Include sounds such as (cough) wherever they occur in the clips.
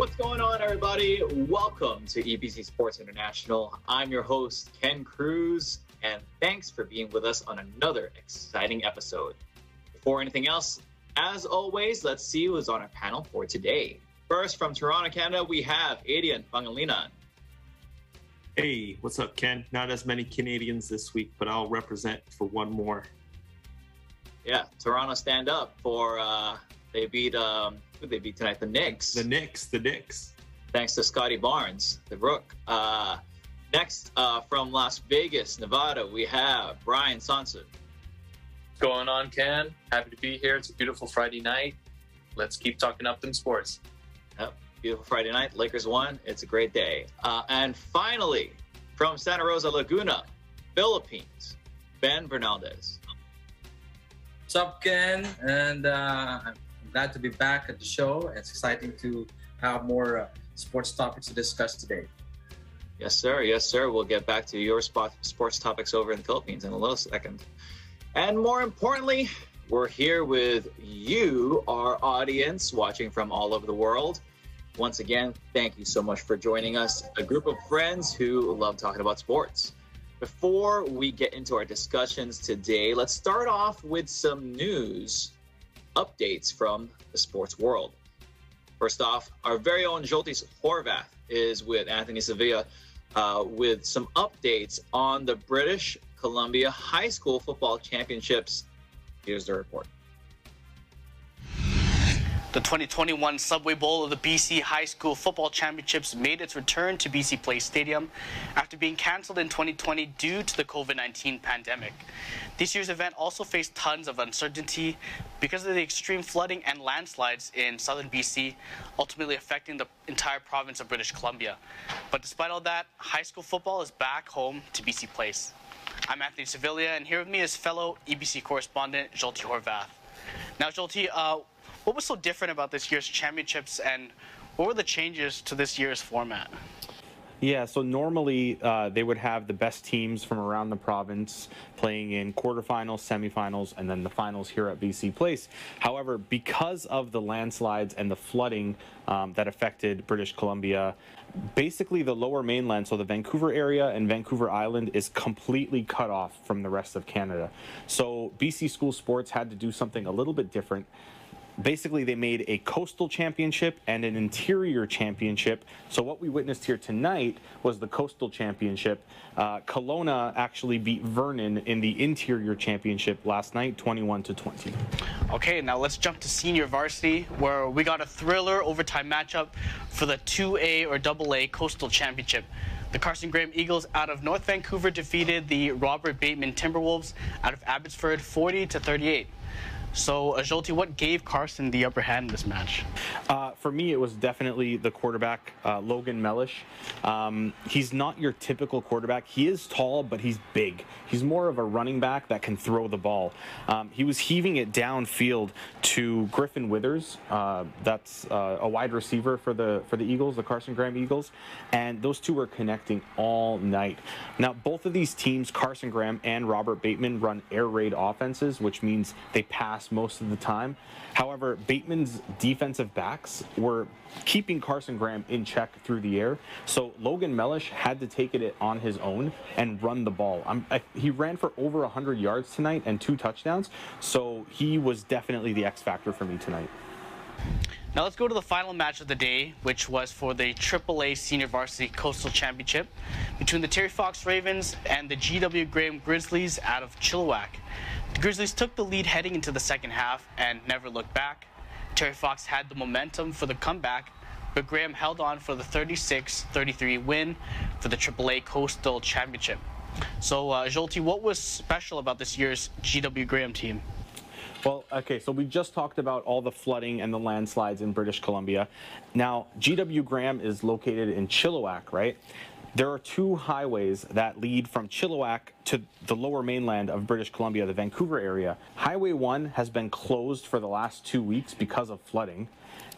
What's going on, everybody? Welcome to EBC Sports International. I'm your host, Ken Cruz, and thanks for being with us on another exciting episode. Before anything else, as always, let's see who's on our panel for today. First, from Toronto, Canada, we have Adian Pangilinan. Hey, what's up, Ken? Not as many Canadians this week, but I'll represent for one more. Yeah, Toronto stand up for uh, they beat um, who they beat tonight? The Knicks. The Knicks, the Knicks. Thanks to Scottie Barnes, the Rook. Uh, next, uh, from Las Vegas, Nevada, we have Brian Sonson. Going on, Ken? Happy to be here. It's a beautiful Friday night. Let's keep talking up them sports. Yep, beautiful Friday night. Lakers won. It's a great day. Uh, and finally, from Santa Rosa Laguna, Philippines, Ben Bernaldez. What's up, Ken? And uh, I'm glad to be back at the show. It's exciting to have more uh, sports topics to discuss today. Yes, sir. Yes, sir. We'll get back to your spot, sports topics over in the Philippines in a little second. And more importantly, we're here with you, our audience, watching from all over the world. Once again, thank you so much for joining us, a group of friends who love talking about sports. Before we get into our discussions today, let's start off with some news updates from the sports world. First off, our very own Joltis Horvath is with Anthony Sevilla uh, with some updates on the British Columbia High School Football Championships. Here's the report. The 2021 Subway Bowl of the BC High School Football Championships made its return to BC Place Stadium after being cancelled in 2020 due to the COVID 19 pandemic. This year's event also faced tons of uncertainty because of the extreme flooding and landslides in southern BC, ultimately affecting the entire province of British Columbia. But despite all that, high school football is back home to BC Place. I'm Anthony Sevilla, and here with me is fellow EBC correspondent Jolty Horvath. Now, Jolty, uh, what was so different about this year's championships, and what were the changes to this year's format? Yeah, so normally uh, they would have the best teams from around the province playing in quarterfinals, semifinals, and then the finals here at BC Place. However, because of the landslides and the flooding um, that affected British Columbia, basically the lower mainland, so the Vancouver area and Vancouver Island, is completely cut off from the rest of Canada. So BC School Sports had to do something a little bit different basically they made a coastal championship and an interior championship. So what we witnessed here tonight was the coastal championship. Uh, Kelowna actually beat Vernon in the interior championship last night, 21 to 20. Okay, now let's jump to senior varsity, where we got a thriller overtime matchup for the 2A or AA coastal championship. The Carson Graham Eagles out of North Vancouver defeated the Robert Bateman Timberwolves out of Abbotsford 40 to 38. So, Ajolti, what gave Carson the upper hand in this match? Uh, for me, it was definitely the quarterback, uh, Logan Mellish. Um, he's not your typical quarterback. He is tall, but he's big. He's more of a running back that can throw the ball. Um, he was heaving it downfield to Griffin Withers. Uh, that's uh, a wide receiver for the for the Eagles, the Carson Graham Eagles, and those two were connecting all night. Now, both of these teams, Carson Graham and Robert Bateman, run air raid offenses, which means they pass most of the time. However, Bateman's defensive backs were keeping Carson Graham in check through the air. So Logan Mellish had to take it on his own and run the ball. I, he ran for over 100 yards tonight and two touchdowns. So he was definitely the X factor for me tonight. Now let's go to the final match of the day, which was for the AAA Senior Varsity Coastal Championship between the Terry Fox Ravens and the GW Graham Grizzlies out of Chilliwack. The Grizzlies took the lead heading into the second half and never looked back. Terry Fox had the momentum for the comeback, but Graham held on for the 36-33 win for the AAA Coastal Championship. So, uh, Jolty, what was special about this year's GW Graham team? Well, okay, so we just talked about all the flooding and the landslides in British Columbia. Now, GW Graham is located in Chilliwack, right? There are two highways that lead from Chilliwack to the lower mainland of British Columbia, the Vancouver area. Highway 1 has been closed for the last two weeks because of flooding.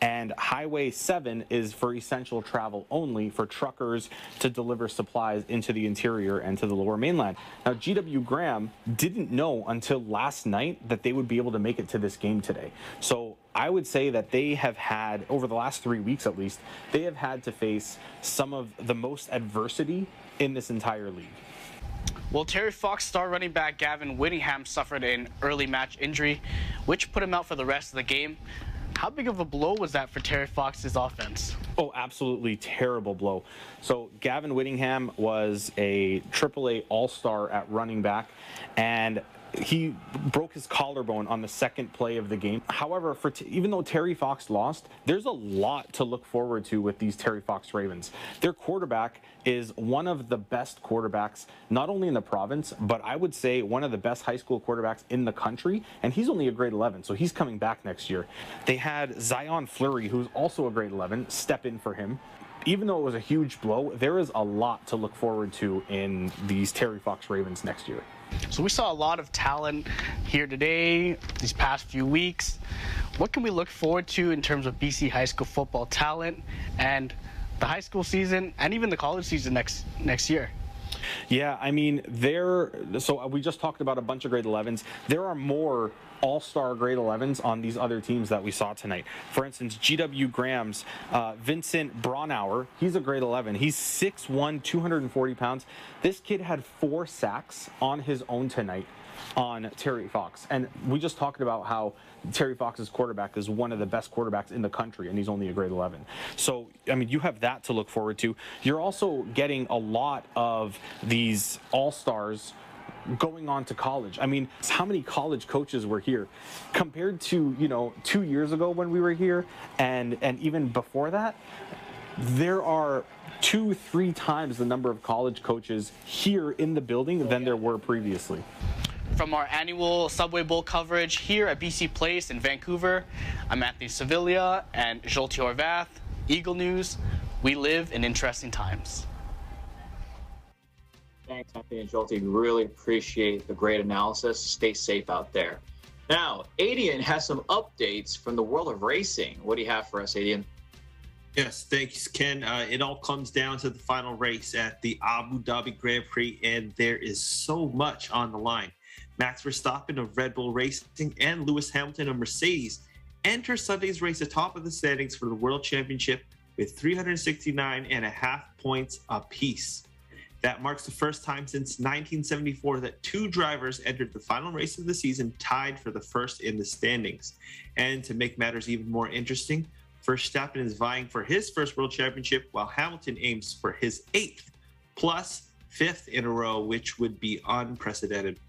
And Highway 7 is for essential travel only for truckers to deliver supplies into the interior and to the lower mainland. Now, GW Graham didn't know until last night that they would be able to make it to this game today. So I would say that they have had, over the last three weeks at least, they have had to face some of the most adversity in this entire league. Well, Terry Fox star running back Gavin Whittingham suffered an early match injury, which put him out for the rest of the game. How big of a blow was that for Terry Fox's offense? Oh, absolutely terrible blow. So Gavin Whittingham was a AAA All-Star at running back, and he broke his collarbone on the second play of the game. However, for even though Terry Fox lost, there's a lot to look forward to with these Terry Fox Ravens. Their quarterback is one of the best quarterbacks, not only in the province, but I would say one of the best high school quarterbacks in the country. And he's only a grade 11, so he's coming back next year. They had Zion Fleury, who's also a grade 11, step in for him even though it was a huge blow, there is a lot to look forward to in these Terry Fox Ravens next year. So we saw a lot of talent here today, these past few weeks. What can we look forward to in terms of BC high school football talent and the high school season and even the college season next next year? Yeah, I mean, there. So we just talked about a bunch of grade 11s. There are more all star grade 11s on these other teams that we saw tonight. For instance, GW Graham's uh, Vincent Braunauer, he's a grade 11. He's 6'1, 240 pounds. This kid had four sacks on his own tonight on Terry Fox. And we just talked about how Terry Fox's quarterback is one of the best quarterbacks in the country, and he's only a grade 11. So, I mean, you have that to look forward to. You're also getting a lot of these all stars going on to college. I mean, how many college coaches were here compared to, you know, 2 years ago when we were here and and even before that? There are two, three times the number of college coaches here in the building than there were previously. From our annual Subway Bowl coverage here at BC Place in Vancouver, I'm Anthony Sevilla and Joel Horvath, Eagle News. We live in interesting times. Thanks, Anthony and Jolte. Really appreciate the great analysis. Stay safe out there. Now, Adian has some updates from the world of racing. What do you have for us, Adian? Yes, thanks, Ken. Uh, it all comes down to the final race at the Abu Dhabi Grand Prix, and there is so much on the line. Max Verstappen of Red Bull Racing and Lewis Hamilton of Mercedes enter Sunday's race atop of the standings for the World Championship with 369 and a half points apiece. That marks the first time since 1974 that two drivers entered the final race of the season tied for the first in the standings. And to make matters even more interesting, Verstappen is vying for his first world championship while Hamilton aims for his eighth plus fifth in a row, which would be unprecedented.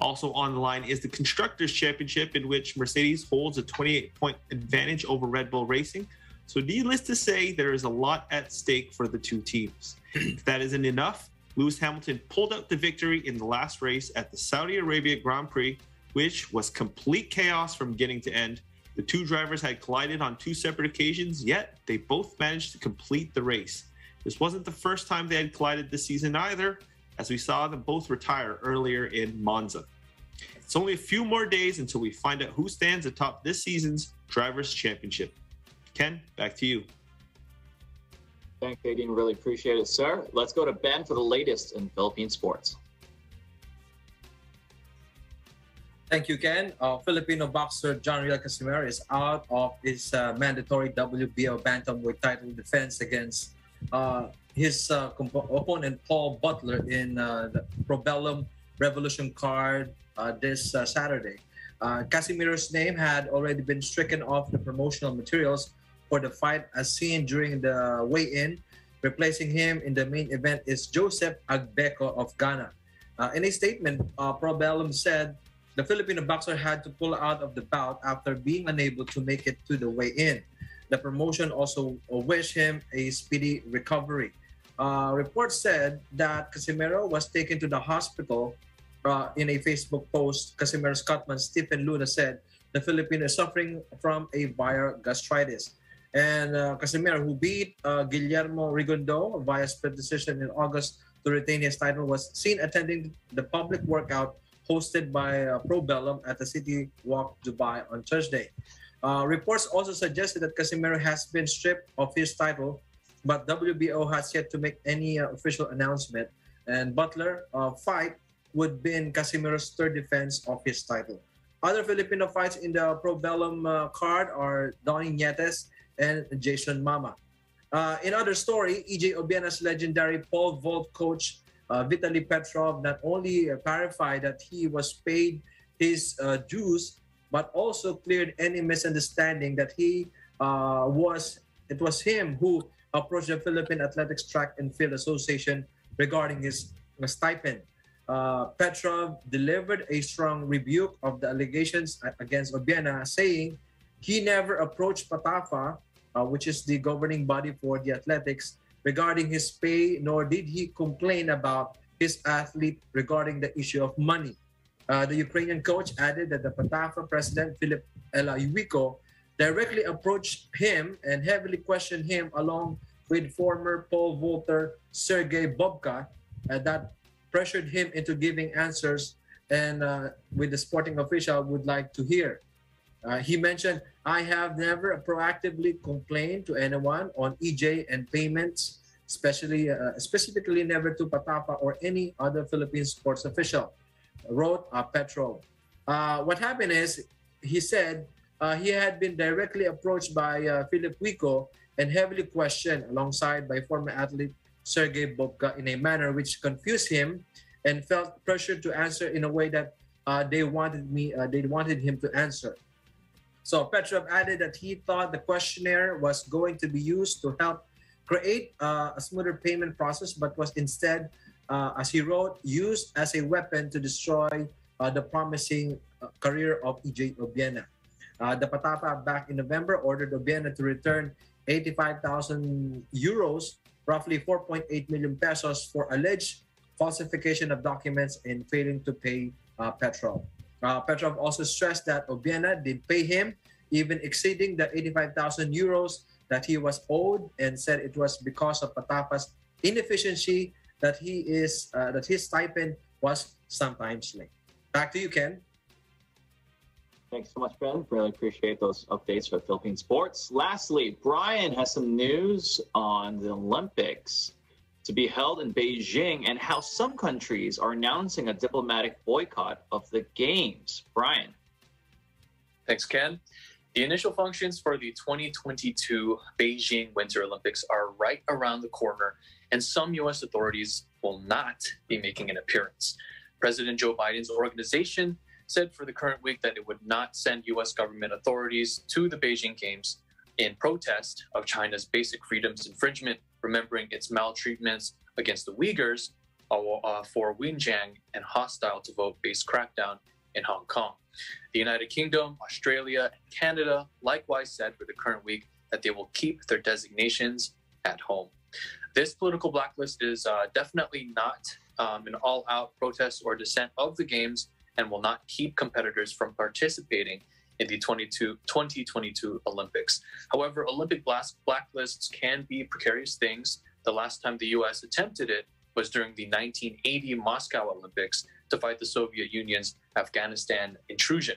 Also on the line is the Constructors' Championship, in which Mercedes holds a 28 point advantage over Red Bull Racing. So, needless to say, there is a lot at stake for the two teams. if (clears throat) that isn't enough, Lewis Hamilton pulled out the victory in the last race at the Saudi Arabia Grand Prix, which was complete chaos from beginning to end. The two drivers had collided on two separate occasions, yet they both managed to complete the race. This wasn't the first time they had collided this season either, as we saw them both retire earlier in Monza. It's only a few more days until we find out who stands atop this season's Drivers' Championship. Ken, back to you. Thanks, Adian. Really appreciate it, sir. Let's go to Ben for the latest in Philippine sports. Thank you, Ken. Uh, Filipino boxer John Riel Casimero is out of his uh, mandatory WBO bantamweight title defense against uh, his uh, comp- opponent Paul Butler in uh, the Probellum Revolution card uh, this Saturday. Casimero's name had already been stricken off the promotional materials for the fight, as seen during the weigh-in. Replacing him in the main event is Joseph Agbeko of Ghana. in a statement, Probellum said the Filipino boxer had to pull out of the bout after being unable to make it to the weigh-in. The promotion also wished him a speedy recovery. Uh, reports said that Casimero was taken to the hospital. Uh, in a Facebook post, Casimero's cutman Stephen Luna said the Filipino is suffering from a viral gastritis. And uh, Casimero, who beat uh, Guillermo Rigondeaux via split decision in August to retain his title, was seen attending the public workout hosted by uh, Probellum at the City Walk Dubai on Thursday. Uh, reports also suggested that Casimero has been stripped of his title, but WBO has yet to make any uh, official announcement. And Butler uh, fight would be in Casimero's third defense of his title. Other Filipino fights in the Probellum uh, card are Donnie Nietes and Jason Mama. Uh, in other story, EJ Obiena's legendary pole vault coach uh, Vitaly Petrov not only uh, clarified that he was paid his uh, dues, but also cleared any misunderstanding that he uh, was it was him who approached the Philippine Athletics Track and Field Association regarding his stipend. Uh, Petrov delivered a strong rebuke of the allegations against Obiena, saying he never approached Patafa, uh, which is the governing body for the athletics, regarding his pay, nor did he complain about his athlete regarding the issue of money. Uh, the Ukrainian coach added that the Patafa president, Philip Ella Juico, directly approached him and heavily questioned him along with former pole vaulter Sergei Bubka uh, that pressured him into giving answers and uh, with the sporting official would like to hear. Uh, he mentioned, I have never proactively complained to anyone on EJ and payments, especially uh, specifically never to Patafa or any other Philippine sports official, wrote uh, Petrov. Uh, what happened is, he said, uh, he had been directly approached by uh, Philip Juico and heavily questioned alongside by former athlete Sergey Bubka in a manner which confused him and felt pressured to answer in a way that uh, they wanted me they wanted him to answer. So Petrov added that he thought the questionnaire was going to be used to help create uh, a smoother payment process, but was instead, uh, as he wrote, used as a weapon to destroy uh, the promising uh, career of EJ Obiena. the Patafa back in November ordered Obiena to return 85,000 euros roughly 4.8 million pesos for alleged falsification of documents and failing to pay uh, Petrov. Uh, Petrov also stressed that Obiena did pay him, even exceeding the 85,000 euros that he was owed, and said it was because of Patafa's inefficiency that he is uh, that his stipend was sometimes late. Back to you, Ken. Thanks so much, Ben. Really appreciate those updates for Philippine sports. Lastly, Brian has some news on the Olympics to be held in Beijing and how some countries are announcing a diplomatic boycott of the Games. Brian. Thanks, Ken. The initial functions for the 2022 Beijing Winter Olympics are right around the corner, and some U.S. authorities will not be making an appearance. President Joe Biden's organization said for the current week that it would not send U.S. government authorities to the Beijing Games in protest of China's basic freedoms infringement, remembering its maltreatments against the Uyghurs uh, for Xinjiang and hostile to vote based crackdown in Hong Kong. The United Kingdom, Australia, and Canada likewise said for the current week that they will keep their designations at home. This political blacklist is uh, definitely not um, an all out protest or dissent of the Games and will not keep competitors from participating in the 2022 Olympics. However, Olympic blacklists can be precarious things. The last time the US attempted it was during the 1980 Moscow Olympics to fight the Soviet Union's Afghanistan intrusion.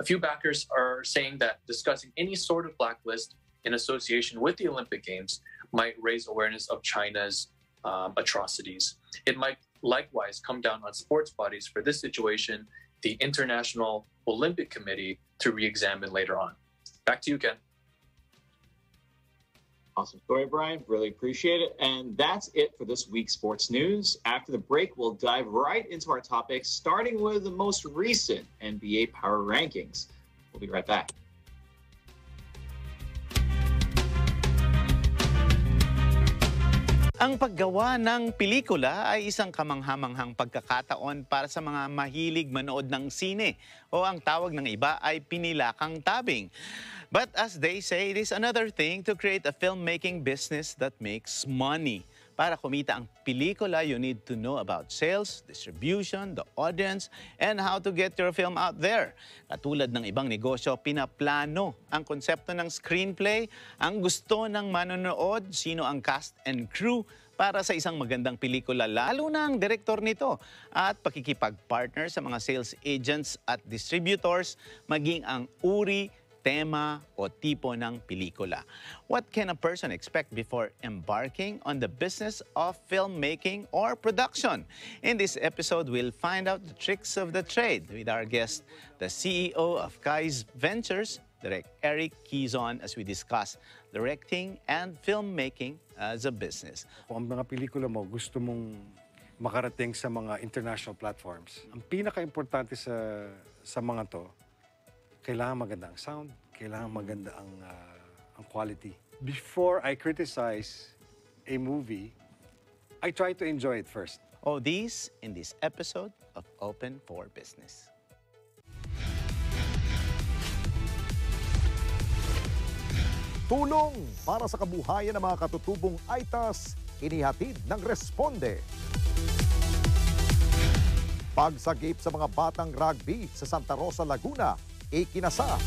A few backers are saying that discussing any sort of blacklist in association with the Olympic Games might raise awareness of China's um, atrocities. It might likewise come down on sports bodies for this situation, the International Olympic Committee to re examine later on. Back to you, Ken. Awesome story, Brian. Really appreciate it. And that's it for this week's sports news. After the break, we'll dive right into our topics, starting with the most recent NBA power rankings. We'll be right back. Ang paggawa ng pelikula ay isang kamanghamanghang pagkakataon para sa mga mahilig manood ng sine o ang tawag ng iba ay pinilakang tabing. But as they say, it is another thing to create a filmmaking business that makes money. Para kumita ang pelikula, you need to know about sales, distribution, the audience, and how to get your film out there. Katulad ng ibang negosyo, pinaplano ang konsepto ng screenplay, ang gusto ng manonood, sino ang cast and crew para sa isang magandang pelikula, lalo na ang direktor nito at pakikipag-partner sa mga sales agents at distributors, maging ang uri tema o tipo ng pelikula. What can a person expect before embarking on the business of filmmaking or production? In this episode, we'll find out the tricks of the trade with our guest, the CEO of Kai's Ventures, Direct Eric Kizon, as we discuss directing and filmmaking as a business. Kung ang mga pelikula mo gusto mong makarating sa mga international platforms, ang pinaka-importante sa, sa mga to, kailangan maganda ang sound, kailangan maganda ang, uh, ang quality. Before I criticize a movie, I try to enjoy it first. All these in this episode of Open for Business. Tulong para sa kabuhayan ng mga katutubong ITAS, inihatid ng Responde. Pagsagip sa mga batang rugby sa Santa Rosa, Laguna, ikinasa.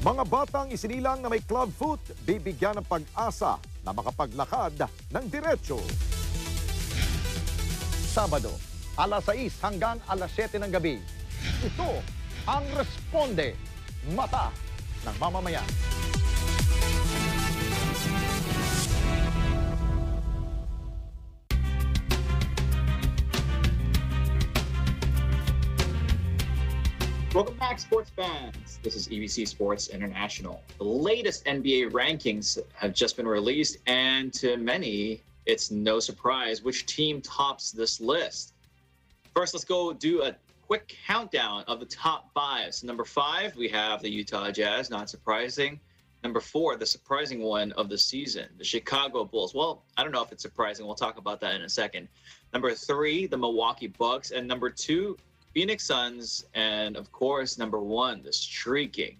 Mga batang isinilang na may club foot, bibigyan ng pag-asa na makapaglakad ng diretsyo. Sabado, alas 6 hanggang alas 7 ng gabi. Ito ang Responde, Mata ng Mamamayan. Welcome back, sports fans. This is EBC Sports International. The latest NBA rankings have just been released, and to many, it's no surprise which team tops this list. First, let's go do a quick countdown of the top five. So, number five, we have the Utah Jazz, not surprising. Number four, the surprising one of the season, the Chicago Bulls. Well, I don't know if it's surprising. We'll talk about that in a second. Number three, the Milwaukee Bucks. And number two, Phoenix Suns, and of course, number one, the streaking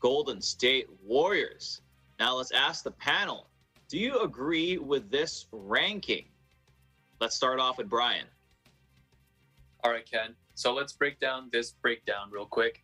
Golden State Warriors. Now, let's ask the panel do you agree with this ranking? Let's start off with Brian. All right, Ken. So let's break down this breakdown real quick.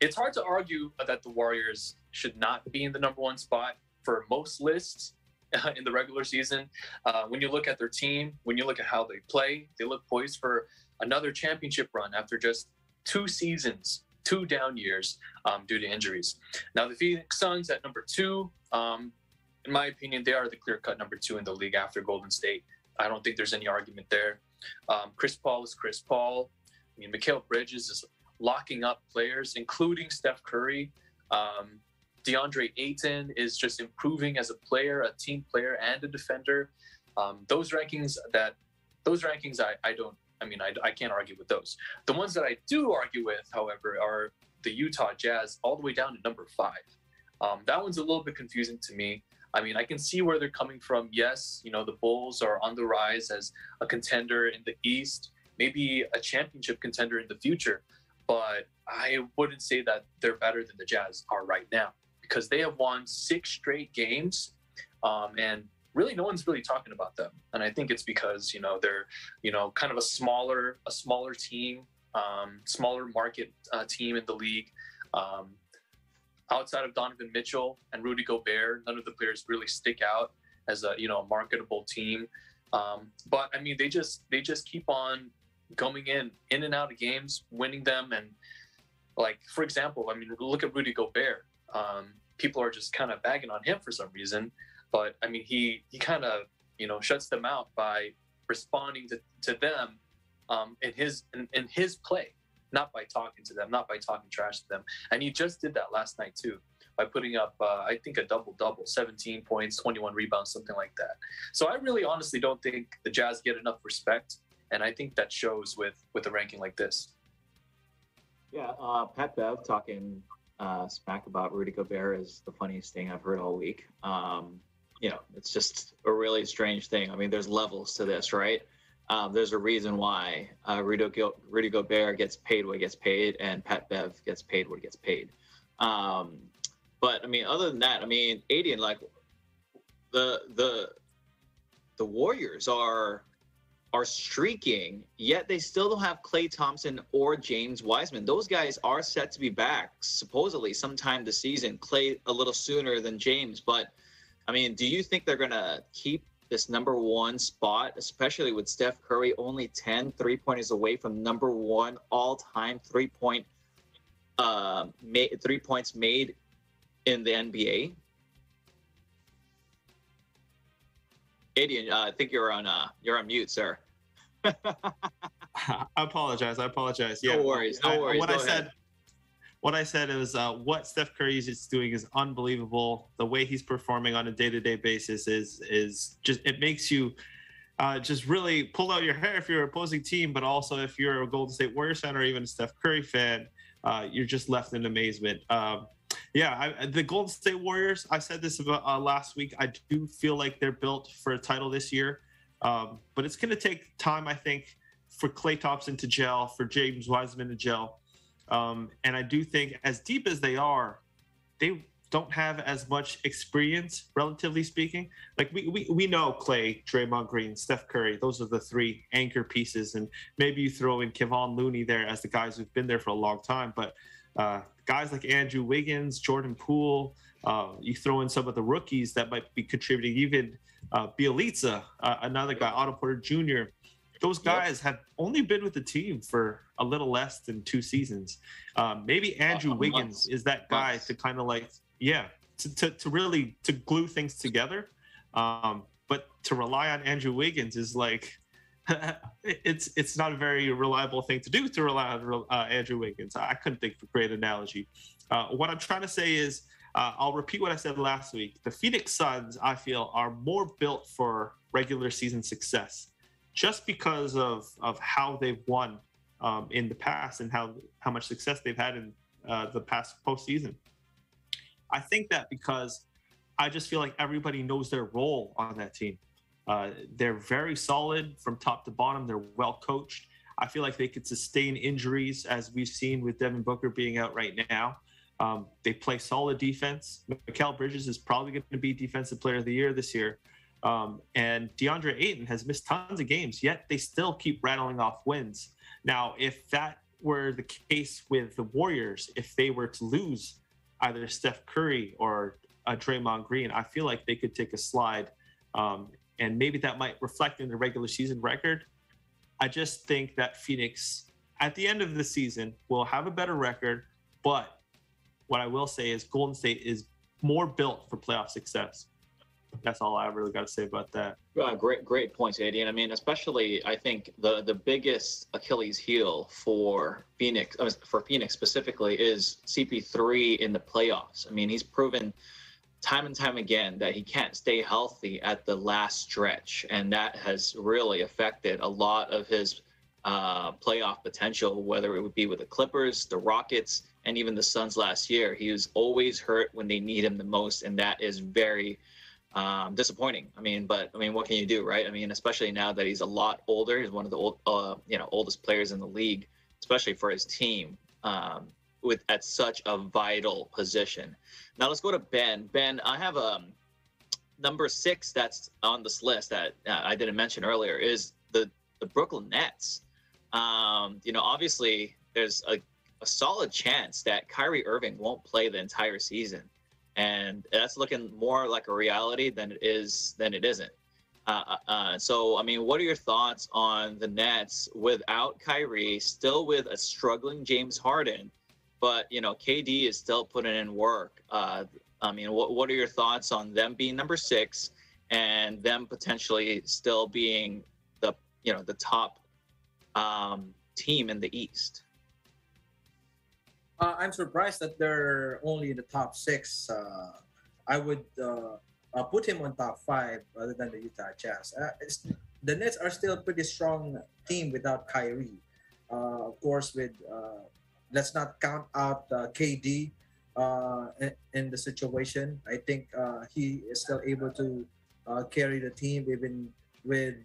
It's hard to argue that the Warriors should not be in the number one spot for most lists (laughs) in the regular season. Uh, when you look at their team, when you look at how they play, they look poised for another championship run after just two seasons, two down years um, due to injuries. Now, the Phoenix Suns at number two, um, in my opinion, they are the clear cut number two in the league after Golden State. I don't think there's any argument there. Um, Chris Paul is Chris Paul. I mean, Mikal Bridges is locking up players, including Steph Curry. Um, DeAndre Ayton is just improving as a player, a team player, and a defender. Um, those rankings that those rankings I, I don't I mean, I, I can't argue with those. The ones that I do argue with, however, are the Utah Jazz all the way down to number five. Um, that one's a little bit confusing to me. I mean, I can see where they're coming from. Yes, you know, the Bulls are on the rise as a contender in the East, maybe a championship contender in the future, but I wouldn't say that they're better than the Jazz are right now because they have won six straight games. Um, and really no one's really talking about them. And i think it's because you know they're you know kind of a smaller a smaller team um, smaller market uh, team in the league. Um, outside of donovan mitchell and rudy gobert none of the players really stick out as a you know a marketable team. Um, but i mean they just they just keep on going in in and out of games winning them. And like for example i mean look at rudy gobert. Um, people are just kind of bagging on him for some reason but I mean, he he kind of you know shuts them out by responding to, to them um, in his in, in his play, not by talking to them, not by talking trash to them. And he just did that last night too by putting up uh, I think a double double, 17 points, 21 rebounds, something like that. So I really honestly don't think the Jazz get enough respect, and I think that shows with with a ranking like this. Yeah, uh, Pat Bev talking uh, smack about Rudy Gobert is the funniest thing I've heard all week. Um, you know, it's just a really strange thing. I mean, there's levels to this, right? Um, there's a reason why uh, Rudy, Go- Rudy Gobert gets paid what he gets paid, and Pat Bev gets paid what he gets paid. Um, but I mean, other than that, I mean, Adian, like the the the Warriors are are streaking, yet they still don't have Klay Thompson or James Wiseman. Those guys are set to be back supposedly sometime this season. Klay a little sooner than James, but I mean, do you think they're going to keep this number one spot, especially with Steph Curry only 10 three pointers away from number one all time three point uh, three points made in the NBA. Adian, uh, I think you're on uh, you're on mute, sir. (laughs) (laughs) I apologize. I apologize. Yeah, no worries. No I- worries. what Go I ahead. said, what I said is, uh, what Steph Curry is doing is unbelievable. The way he's performing on a day-to-day basis is is just it makes you uh, just really pull out your hair if you're an opposing team, but also if you're a Golden State Warriors fan or even a Steph Curry fan, uh, you're just left in amazement. Um, yeah, I, the Golden State Warriors. I said this about uh, last week. I do feel like they're built for a title this year, um, but it's going to take time, I think, for Klay Thompson to gel, for James Wiseman to gel, um, and I do think, as deep as they are, they don't have as much experience, relatively speaking. Like we, we, we know Klay, Draymond Green, Steph Curry, those are the three anchor pieces. And maybe you throw in Kevon Looney there as the guys who've been there for a long time. But uh, guys like Andrew Wiggins, Jordan Poole, uh, you throw in some of the rookies that might be contributing, even uh, Bjelica, uh, another guy, Otto Porter Jr. Those guys have only been with the team for a little less than two seasons. Um, maybe Andrew Wiggins is that guy to kind of like, yeah, to, to, to really to glue things together. Um, but to rely on Andrew Wiggins is like, (laughs) it's it's not a very reliable thing to do to rely on uh, Andrew Wiggins. I couldn't think of a great analogy. Uh, what I'm trying to say is, uh, I'll repeat what I said last week. The Phoenix Suns, I feel, are more built for regular season success, just because of of how they've won um, in the past and how how much success they've had in uh, the past postseason. I think that because I just feel like everybody knows their role on that team. Uh, they're very solid from top to bottom. They're well coached. I feel like they could sustain injuries, as we've seen with Devin Booker being out right now. Um, they play solid defense. Mikal Bridges is probably going to be Defensive Player of the Year this year. Um, and DeAndre Ayton has missed tons of games, yet they still keep rattling off wins. Now, if that were the case with the Warriors, if they were to lose either Steph Curry or uh, Draymond Green, I feel like they could take a slide. Um, and maybe that might reflect in the regular season record. I just think that Phoenix, at the end of the season, will have a better record. But what I will say is Golden State is more built for playoff success. That's all I really got to say about that. Uh, great, great points, Eddie. And I mean, especially, I think the the biggest Achilles heel for Phoenix, uh, for Phoenix specifically, is CP3 in the playoffs. I mean, he's proven time and time again that he can't stay healthy at the last stretch, and that has really affected a lot of his uh, playoff potential. Whether it would be with the Clippers, the Rockets, and even the Suns last year, he was always hurt when they need him the most, and that is very um, disappointing. I mean, but I mean, what can you do, right? I mean, especially now that he's a lot older, he's one of the old, uh, you know, oldest players in the league, especially for his team, um, with at such a vital position. Now let's go to Ben. Ben, I have um, number six that's on this list that uh, I didn't mention earlier is the the Brooklyn Nets. Um, you know, obviously, there's a, a solid chance that Kyrie Irving won't play the entire season and that's looking more like a reality than it is than it isn't. Uh, uh, so, I mean, what are your thoughts on the Nets without Kyrie, still with a struggling James Harden, but you know, KD is still putting in work. Uh, I mean, what what are your thoughts on them being number six and them potentially still being the you know the top um, team in the East? Uh, I'm surprised that they're only in the top six. Uh, I would uh, uh, put him on top five rather than the Utah Jazz. Uh, the Nets are still a pretty strong team without Kyrie. Uh, of course, with let's not count out KD in, in the situation. I think he is still able to carry the team even with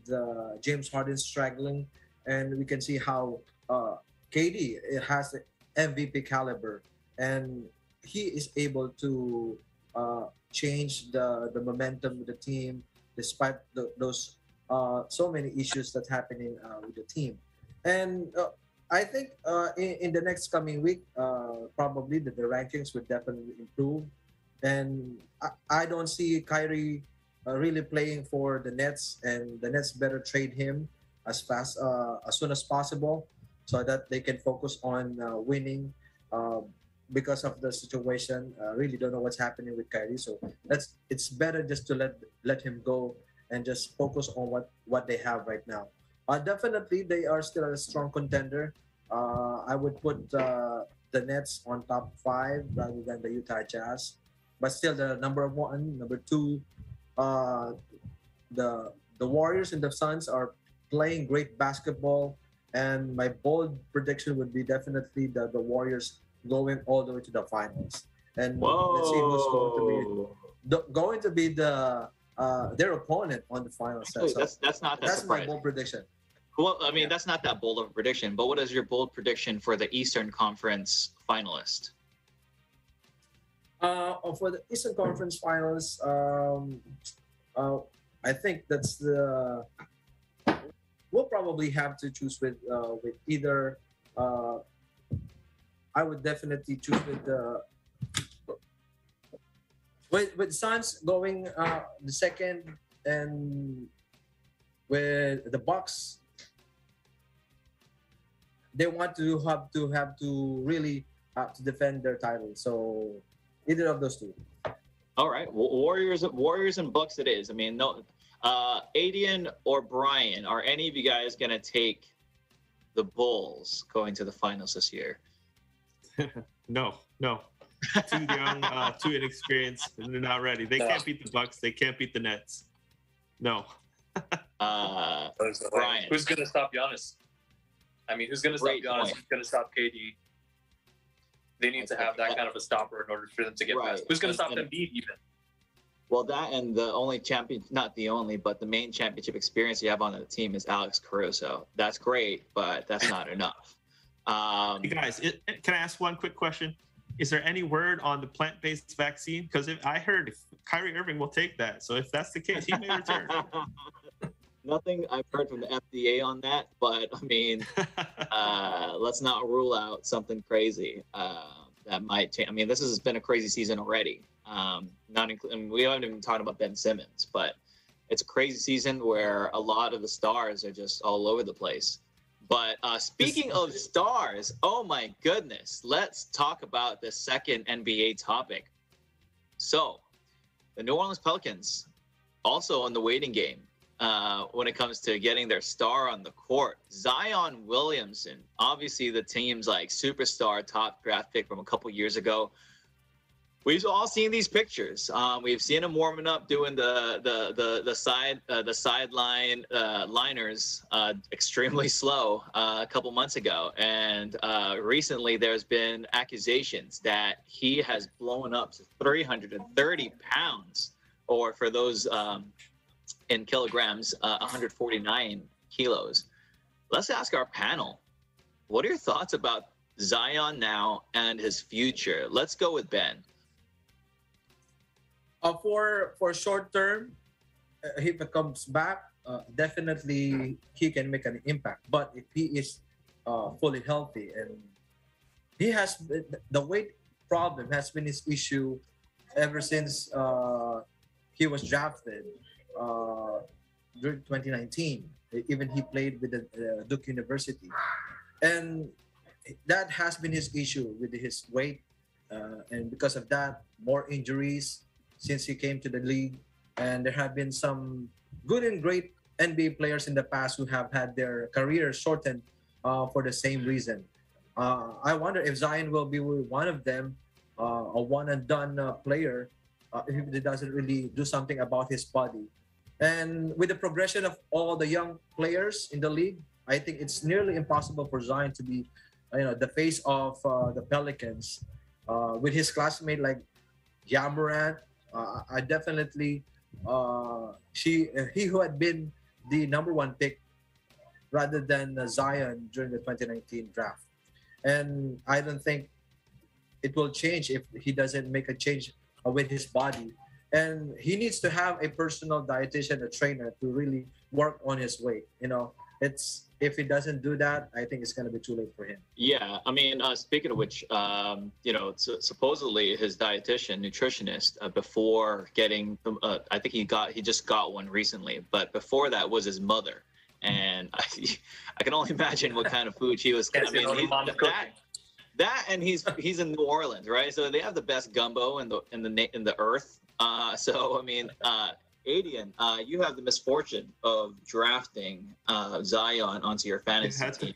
James Harden struggling, and we can see how KD it has MVP caliber, and he is able to uh, change the the momentum of the team despite the, those uh, so many issues that happening uh, with the team. And uh, I think uh, in, in the next coming week, uh, probably the, the rankings will definitely improve. And I, I don't see Kyrie really playing for the Nets, and the Nets better trade him as fast as soon as possible, so that they can focus on uh, winning. Um, because of the situation, uh, really don't know what's happening with Kyrie. So that's it's better just to let let him go and just focus on what what they have right now. Uh, definitely, they are still a strong contender. Uh, I would put uh, the Nets on top five rather than the Utah Jazz, but still the number one, number two, uh, the the Warriors and the Suns are playing great basketball. And my bold prediction would be definitely the, the Warriors going all the way to the finals. And let's see who's going to be the, going to be the uh, their opponent on the final set. So that's that's not that that's my bold prediction. Well, I mean, that's not that bold of a prediction. But what is your bold prediction for the Eastern Conference finalist? Uh, for the Eastern Conference Finals, um, uh, I think that's the. We'll probably have to choose with uh, with either. Uh, I would definitely choose with the. With with Suns going uh, the second and with the Bucks. They want to have to have to really have to defend their title. So either of those two. All right, Wa- Warriors, Warriors and Bucks. It is. I mean, no, uh, Adian or Brian, are any of you guys gonna take the Bulls going to the finals this year? (laughs) No, no. Too young, uh, too inexperienced, and they're not ready. They No. can't beat the Bucks. They can't beat the Nets. No. (laughs) Uh, Brian. Who's going to stop Giannis? I mean, who's going to stop Great Giannis? point. Who's going to stop KD? They need to have that kind of a stopper in order for them to get Right. past. Who's going to stop And- Embiid even? Well, that and the only champion, not the only, but the main championship experience you have on the team is Alex Caruso. That's great, but that's not (laughs) enough. Um, Hey guys, it, can I ask one quick question? Is there any word on the plant-based vaccine? Because I heard Kyrie Irving will take that, so if that's the case, he may return. (laughs) Nothing I've heard from the FDA on that, but I mean, (laughs) uh, let's not rule out something crazy uh, that might change. I mean, this has been a crazy season already. Um, not including we haven't even talked about Ben Simmons, but it's a crazy season where a lot of the stars are just all over the place. But uh, speaking of stars, oh my goodness, let's talk about the second NBA topic. So, the New Orleans Pelicans also on the waiting game uh, when it comes to getting their star on the court. Zion Williamson, obviously the team's like superstar top draft pick from a couple years ago. We've all seen these pictures. Um, we've seen him warming up, doing the the the the side uh, the sideline uh, liners uh, extremely (laughs) slow uh, a couple months ago, and recently there's been accusations that he has blown up to 330 pounds, or for those um, in kilograms, uh, 149 kilos. Let's ask our panel what are your thoughts about Zion now and his future? Let's go with Ben. Uh, for for short term, uh, if he comes back, uh, definitely he can make an impact. But if he is uh, fully healthy and he has the weight problem has been his issue ever since uh, he was drafted uh, during 2019. Even he played with the Duke University, and that has been his issue with his weight, uh, and because of that, more injuries since he came to the league. And there have been some good and great NBA players in the past who have had their careers shortened uh, for the same reason. Uh, I wonder if Zion will be one of them, uh, a one and done uh, player, if he doesn't really do something about his body. And with the progression of all the young players in the league, I think it's nearly impossible for Zion to be, you know, the face of uh, the Pelicans. Uh, with his classmate like Ja Morant, uh, I definitely uh, she he who had been the number one pick rather than uh, Zion during the 2019 draft, and I don't think it will change if he doesn't make a change uh, with his body. And he needs to have a personal dietitian, a trainer, to really work on his weight. You know, it's if he doesn't do that, I think it's gonna be too late for him. Yeah, I mean, uh, speaking of which, um, you know, su- supposedly his dietitian, nutritionist, uh, before getting, uh, I think he got, he just got one recently, but before that was his mother, and I, (laughs) I can only imagine what kind of food she was. I Yes, you mean, he- that, cooking. That, and he's (laughs) he's in New Orleans, right? So they have the best gumbo in the in the in the earth. Uh, so I mean, uh, Adian, uh, you have the misfortune of drafting uh, Zion onto your fantasy had to- team.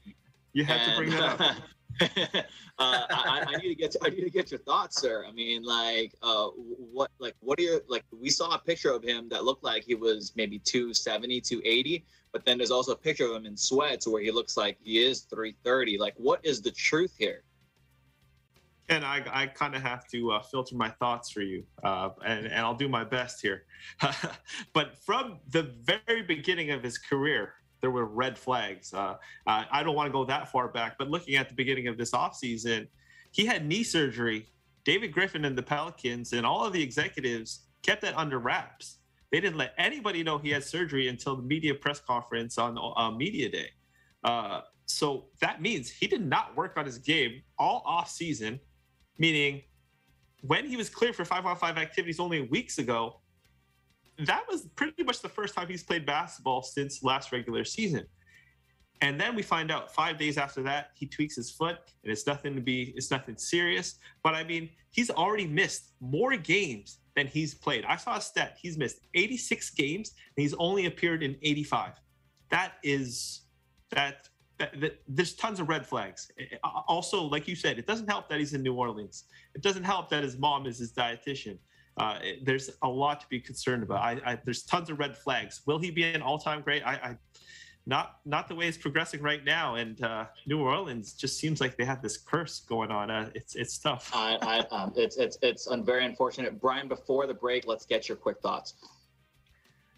You had to bring that up. (laughs) uh, I, I need to get I need to get your thoughts, sir. I mean, like, uh, what like what are your like? We saw a picture of him that looked like he was maybe 270, 280, but then there's also a picture of him in sweats where he looks like he is 330. Like, what is the truth here? And I, I kind of have to uh, filter my thoughts for you, uh, and, and I'll do my best here. (laughs) but from the very beginning of his career, there were red flags. Uh, I don't want to go that far back, but looking at the beginning of this offseason, he had knee surgery. David Griffin and the Pelicans and all of the executives kept that under wraps. They didn't let anybody know he had surgery until the media press conference on uh, media day. Uh, so that means he did not work on his game all off season meaning when he was cleared for five on five activities only weeks ago, that was pretty much the first time he's played basketball since last regular season. And then we find out five days after that, he tweaks his foot and it's nothing to be, it's nothing serious. But I mean, he's already missed more games than he's played. I saw a stat, he's missed 86 games and he's only appeared in 85. That is, that there's tons of red flags. Also, like you said, it doesn't help that he's in New Orleans. It doesn't help that his mom is his dietitian. Uh, it- there's a lot to be concerned about. I, I, there's tons of red flags. Will he be an all-time great? I, I not not the way it's progressing right now. And uh, New Orleans just seems like they have this curse going on. Uh, it's it's tough. I, I, um, it's it's it's very unfortunate. Brian, before the break, let's get your quick thoughts.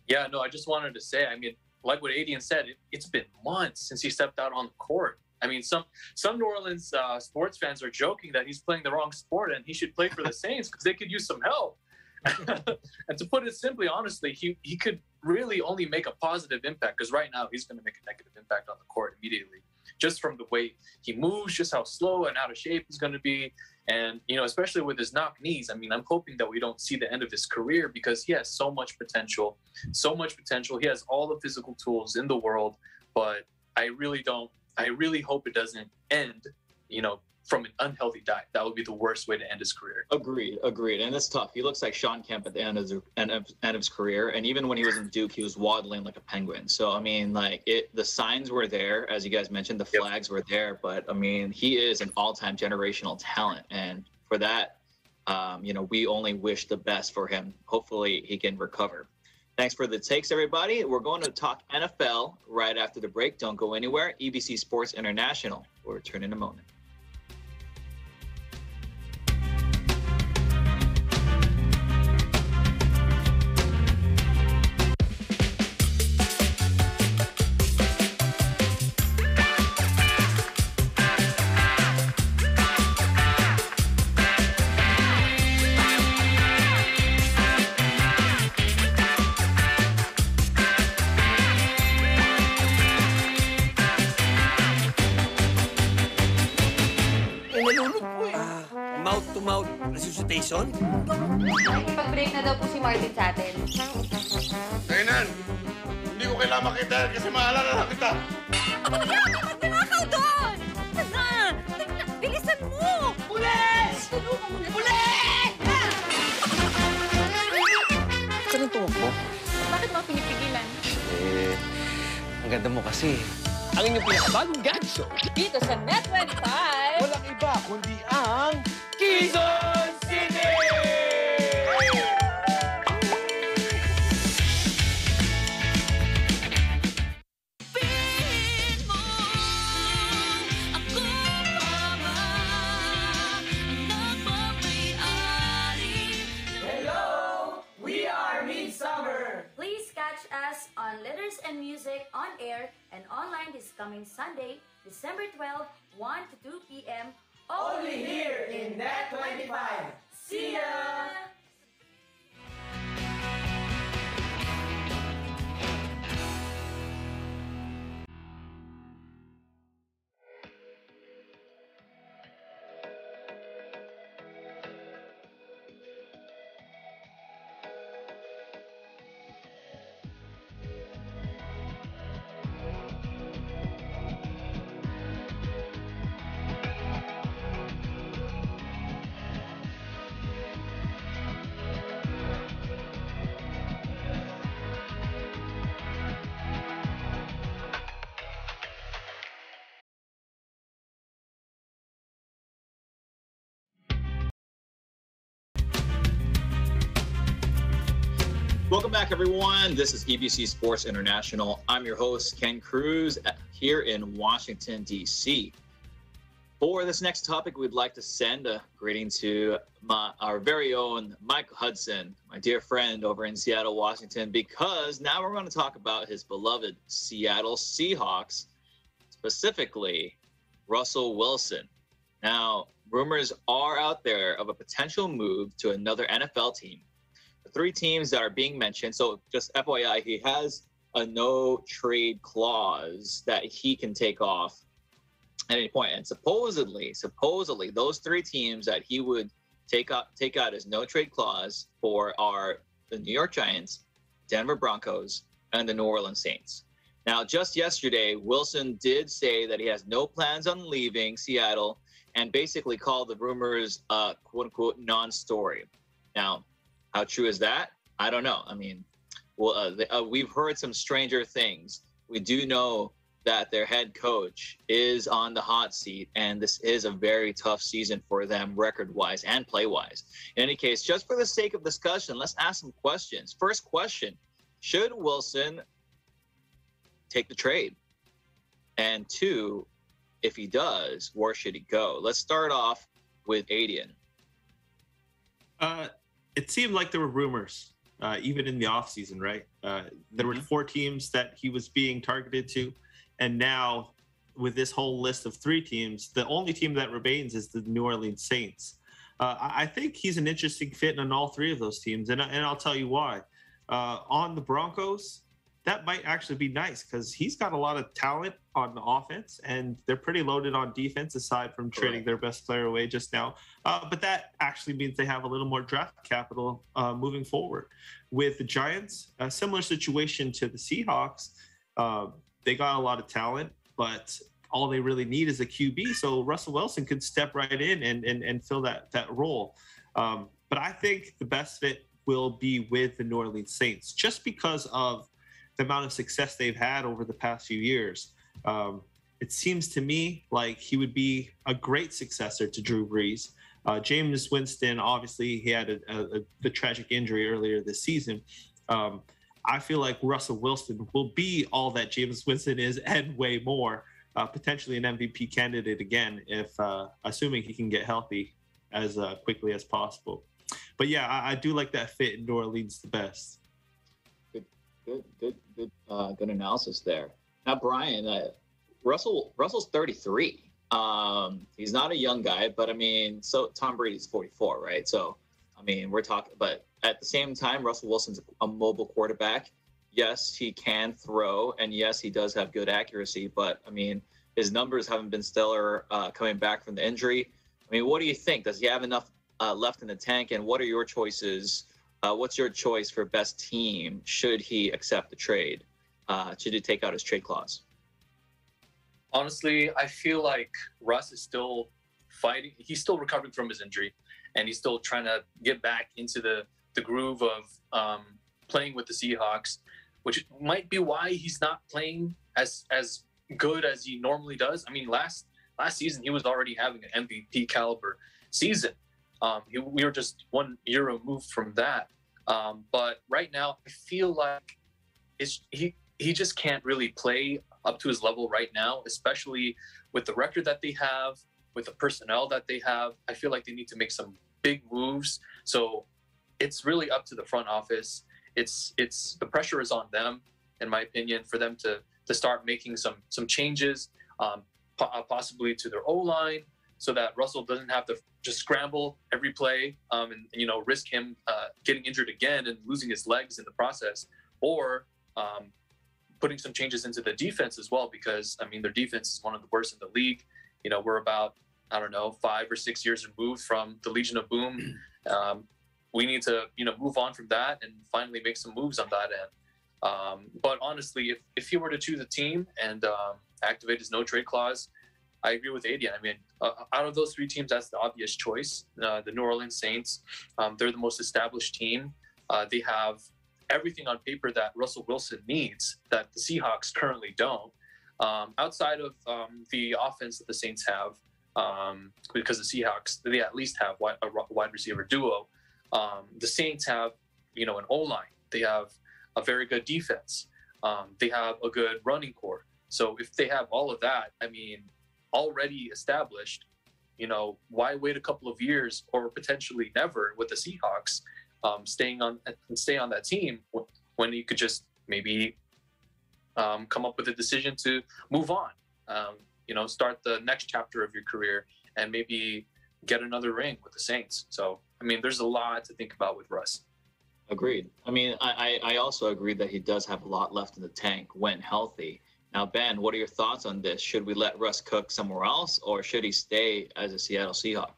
Yeah, no, I just wanted to say, I mean, like what Adian said, it, it's been months since he stepped out on the court. I mean, some some New Orleans uh, sports fans are joking that he's playing the wrong sport and he should play for the (laughs) Saints because they could use some help. (laughs) and to put it simply, honestly, he, he could really only make a positive impact because right now he's going to make a negative impact on the court immediately, just from the way he moves, just how slow and out of shape he's going to be. And, you know, especially with his knock knees, I mean, I'm hoping that we don't see the end of his career because he has so much potential, so much potential. He has all the physical tools in the world, but I really don't, I really hope it doesn't end, you know, from an unhealthy diet. That would be the worst way to end his career. Agreed, agreed, and it's tough. He looks like Shawn Kemp at the end of the end of, end of his career, and even when he was in Duke, he was waddling like a penguin. So I mean, like it, the signs were there, as you guys mentioned, the Yep. flags were there, but I mean, he is an all-time generational talent, and for that, um, you know, we only wish the best for him. Hopefully, he can recover. Thanks for the takes, everybody. We're going to talk NFL right after the break. Don't go anywhere. EBC Sports International. We'll return in a moment. On Letters and Music on air and online this coming Sunday, December 12, 1 to 2 p.m. Only here in Net 25. See ya! Welcome back, everyone. This is EBC Sports International. I'm your host, Ken Cruz, here in Washington, D.C. For this next topic, we'd like to send a greeting to my, our very own Mike Hudson, my dear friend over in Seattle, Washington, because now we're going to talk about his beloved Seattle Seahawks, specifically Russell Wilson. Now, rumors are out there of a potential move to another NFL team. Three teams that are being mentioned, so just FYI, he has a no trade clause that he can take off at any point. And supposedly, supposedly, those three teams that he would take out take out his no trade clause for are the New York Giants, Denver Broncos, and the New Orleans Saints. Now, just yesterday, Wilson did say that he has no plans on leaving Seattle and basically called the rumors uh, quote unquote non story. Now, how true is that? I don't know. I mean, well, uh, the, uh, we've heard some stranger things. We do know that their head coach is on the hot seat, and this is a very tough season for them, record wise and play wise. In any case, just for the sake of discussion, let's ask some questions. First question Should Wilson take the trade? And two, if he does, where should he go? Let's start off with Adian. Uh, it seemed like there were rumors, uh, even in the offseason, right? Uh, there were four teams that he was being targeted to. And now, with this whole list of three teams, the only team that remains is the New Orleans Saints. Uh, I think he's an interesting fit on all three of those teams, and, and I'll tell you why. Uh, on the Broncos, that might actually be nice because he's got a lot of talent on the offense, and they're pretty loaded on defense aside from trading their best player away just now. Uh, but that actually means they have a little more draft capital uh, moving forward. With the Giants, a similar situation to the Seahawks. Uh, they got a lot of talent, but all they really need is a QB. So Russell Wilson could step right in and and, and fill that that role. Um, but I think the best fit will be with the New Orleans Saints, just because of the amount of success they've had over the past few years. Um, it seems to me like he would be a great successor to Drew Brees. Uh, Jameis Winston, obviously, he had a, a, a, the tragic injury earlier this season. Um, I feel like Russell Wilson will be all that Jameis Winston is and way more. Uh, potentially an MVP candidate again, if uh, assuming he can get healthy as uh, quickly as possible. But yeah, I, I, do like that fit in New Orleans the best. Good, good, good, uh, good analysis there. Now, Brian, uh, Russell, Russell's 33. Um, he's not a young guy, but I mean, so Tom Brady's 44, right? So, I mean, we're talking, but at the same time, Russell Wilson's a mobile quarterback. Yes, he can throw, and yes, he does have good accuracy. But I mean, his numbers haven't been stellar uh, coming back from the injury. I mean, what do you think? Does he have enough uh, left in the tank? And what are your choices? Uh, what's your choice for best team? Should he accept the trade? Uh, should he take out his trade clause? Honestly, I feel like Russ is still fighting. He's still recovering from his injury, and he's still trying to get back into the the groove of um, playing with the Seahawks, which might be why he's not playing as as good as he normally does. I mean, last last season he was already having an MVP caliber season. Um, we were just one year removed from that. Um, but right now, I feel like he he just can't really play up to his level right now, especially with the record that they have, with the personnel that they have. I feel like they need to make some big moves. So it's really up to the front office. It's it's the pressure is on them, in my opinion, for them to to start making some some changes, um, uh, possibly to their O line, so that Russell doesn't have to just scramble every play um, and, you know risk him uh, getting injured again and losing his legs in the process, or um, putting some changes into the defense as well because I mean their defense is one of the worst in the league. You know we're about I don't know five or six years removed from the Legion of Boom. (clears throat) Um, we need to you know move on from that and finally make some moves on that end. Um, but honestly, if, if he were to choose a team and um, activate his no trade clause, I agree with Adian. I mean, uh, out of those three teams, that's the obvious choice. Uh, the New Orleans Saints, um, they're the most established team. Uh, they have everything on paper that Russell Wilson needs that the Seahawks currently don't. Um, outside of um, the offense that the Saints have, um, because the Seahawks, they at least have a wide receiver duo. Um, the Saints have, you know, an O line They have a very good defense. Um, they have a good running core. So if they have all of that, I mean, already established, you know, why wait a couple of years or potentially never with the Seahawks, um, staying on stay on that team when you could just maybe um, come up with a decision to move on. Um, you know, start the next chapter of your career and maybe get another ring with the Saints. So, I mean, there's a lot to think about with Russ. Agreed. I mean, I, I also agree that he does have a lot left in the tank when healthy. Now, Ben, what are your thoughts on this? Should we let Russ cook somewhere else, or should he stay as a Seattle Seahawk?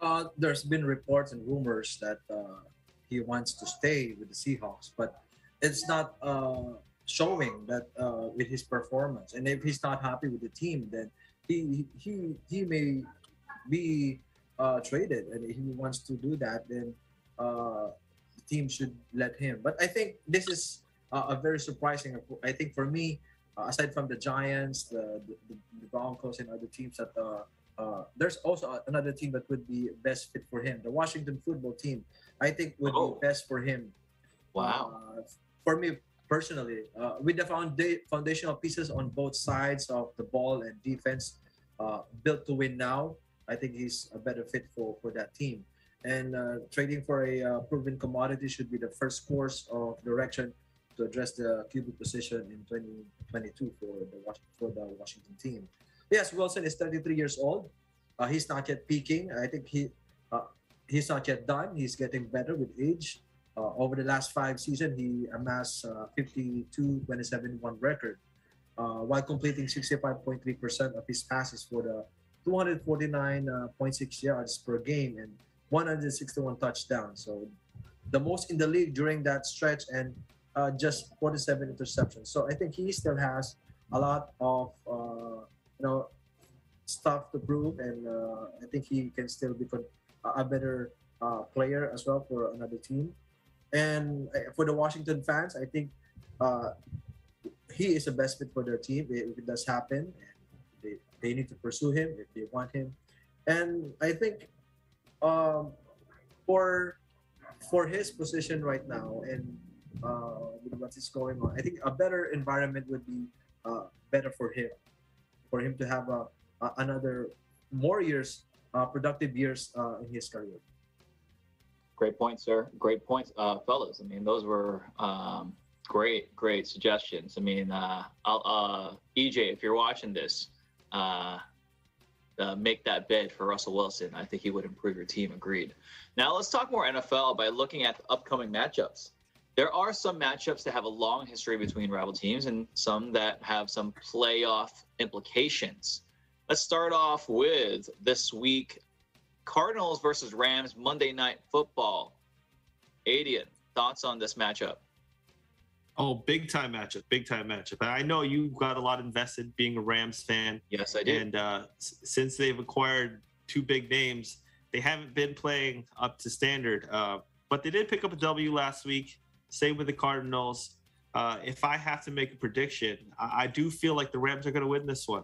Uh, there's been reports and rumors that uh, he wants to stay with the Seahawks, but it's not uh, showing that uh, with his performance. And if he's not happy with the team, then he he he may be uh, traded, and if he wants to do that, then uh, the team should let him. But I think this is a very surprising. I think for me, uh, aside from the Giants, the, the, the Broncos, and other teams that uh, uh, there's also another team that would be best fit for him. The Washington football team, I think, would Oh. be best for him. Wow. Uh, for me personally, uh, with the founda- foundational pieces on both sides of the ball and defense uh, built to win now, I think he's a better fit for, for that team. And uh, trading for a uh, proven commodity should be the first course of direction to address the QB position in 2022 for the for the Washington team. Yes, Wilson is 33 years old. Uh, he's not yet peaking. I think he uh, he's not yet done. He's getting better with age. Uh, over the last five seasons, he amassed uh, 52 27 1 record uh, while completing 65.3% of his passes for the 249.6 yards per game and 161 touchdowns. So the most in the league during that stretch and uh, just 47 interceptions. So I think he still has a lot of uh, you know stuff to prove, and uh, I think he can still a a better uh, player as well for another team. And uh, for the Washington fans, I think uh, he is the best fit for their team. If it does happen, they, they need to pursue him if they want him. And I think um, for for his position right now and uh, with what is going on, I think a better environment would be uh, better for him, for him to have a, a another more years, uh, productive years uh, in his career. Great point, sir. Great points, uh, fellas. I mean, those were um, great, great suggestions. I mean, uh, uh, EJ, if you're watching this, uh, uh, make that bid for Russell Wilson. I think he would improve your team. Agreed. Now let's talk more NFL by looking at the upcoming matchups. There are some matchups that have a long history between rival teams and some that have some playoff implications. Let's start off with this week Cardinals versus Rams Monday Night Football. Adian, thoughts on this matchup? Oh, big time matchup, big time matchup. I know you got a lot invested being a Rams fan. Yes, I do. And uh, s- since they've acquired two big names, they haven't been playing up to standard. Uh, but they did pick up a W last week. Same with the Cardinals. Uh, if I have to make a prediction, I, I do feel like the Rams are going to win this one.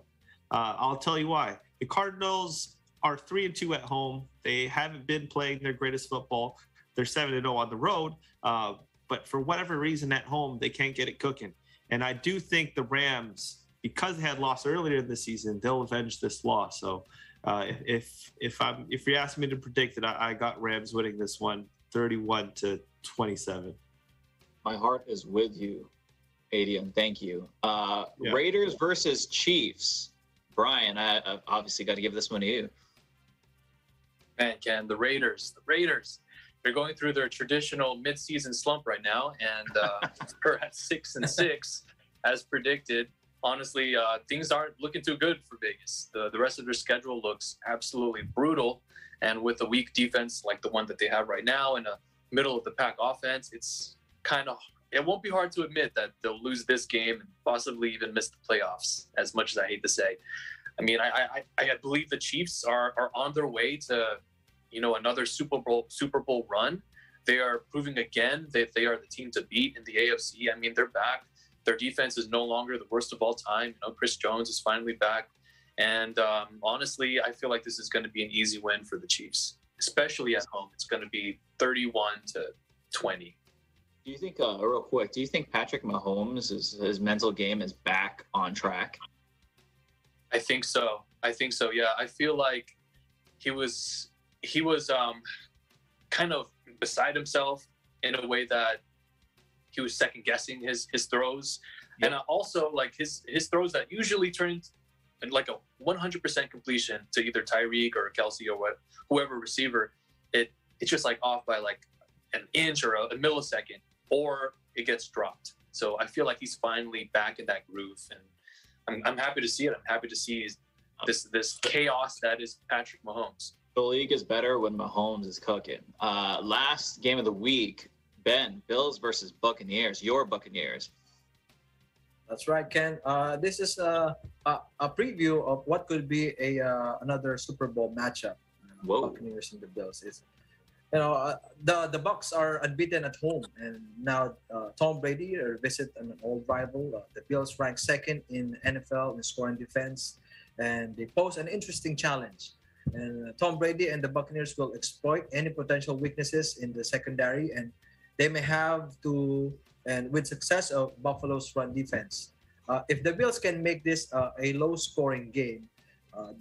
Uh, I'll tell you why. The Cardinals are three and two at home. They haven't been playing their greatest football. They're seven and zero on the road. Uh, but for whatever reason at home, they can't get it cooking. And I do think the Rams, because they had lost earlier in the season, they'll avenge this loss. So uh, if if I'm if you ask me to predict it, I, I got Rams winning this one, 31 to 27. My heart is with you, Adian. Thank you. Uh, Yeah. Raiders versus Chiefs. Brian, I, I've obviously got to give this one to you. Man, Ken, the Raiders, the Raiders, they're going through their traditional midseason slump right now, and uh, (laughs) they're at six and six, as predicted. Honestly, uh, things aren't looking too good for Vegas. The the rest of their schedule looks absolutely brutal, and with a weak defense like the one that they have right now and a middle of the pack offense, it's kind of it won't be hard to admit that they'll lose this game and possibly even miss the playoffs. As much as I hate to say, I mean, I I, I believe the Chiefs are are on their way to you know another Super Bowl Super Bowl run. They are proving again that they are the team to beat in the AFC. I mean, they're back. Their defense is no longer the worst of all time. You know, Chris Jones is finally back, and um, honestly, I feel like this is going to be an easy win for the Chiefs, especially at home. It's going to be 31 to 20 Do you think, uh, real quick, do you think Patrick Mahomes is his mental game is back on track? I think so. I think so. Yeah, I feel like he was he was um, kind of beside himself in a way that he was second guessing his his throws, and uh, also like his his throws that usually turned and like a 100% completion to either Tyreek or Kelce or what whoever receiver. It it's just like off by like an inch or a, a millisecond, or it gets dropped. So I feel like he's finally back in that groove, and I'm, I'm happy to see it. I'm happy to see this this chaos that is Patrick Mahomes. The league is better when Mahomes is cooking. Uh, last game of the week, Ben, Bills versus Buccaneers. Your Buccaneers. That's right, Ken. Uh, this is a, a, a preview of what could be a uh, another Super Bowl matchup. Whoa. Buccaneers and the Bills. It's, you know, uh, the the Bucs are unbeaten at home, and now uh, Tom Brady uh, visit an old rival. Uh, the Bills rank second in NFL in scoring defense, and they pose an interesting challenge. And uh, Tom Brady and the Buccaneers will exploit any potential weaknesses in the secondary, and they may have to and with success of Buffalo's run defense. Uh, if the Bills can make this uh, a low-scoring game, uh,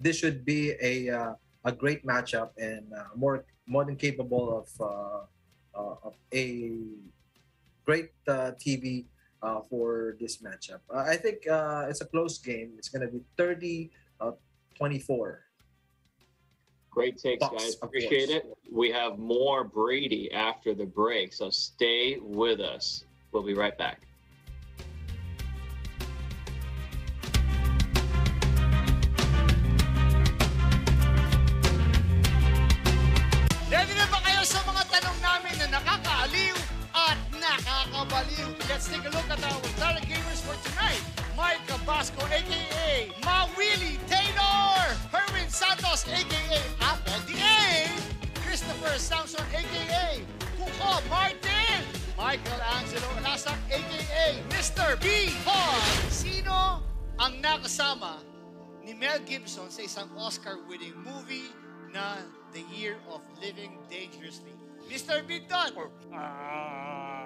this should be a uh, a great matchup and uh, more more than capable of, uh, uh of a great uh, TV uh, for this matchup. I think it's a close game. It's going to be 30 24. Great takes, Bucks, guys. Appreciate it. We have more Brady after the break, so stay with us. We'll be right back. Let's take a look at our talent gamers for tonight. Mike Cabasco, a.k.a. Ma Willie Taylor. Herman Santos, a.k.a. Apple D.A. Christopher Samson, a.k.a. Kuko Martin. Michael Angelo Lasak, a.k.a. Mr. B. Paul. Sino ang nakasama ni Mel Gibson sa isang Oscar-winning movie na The Year of Living Dangerously. Mr. Big Don. Or, ah.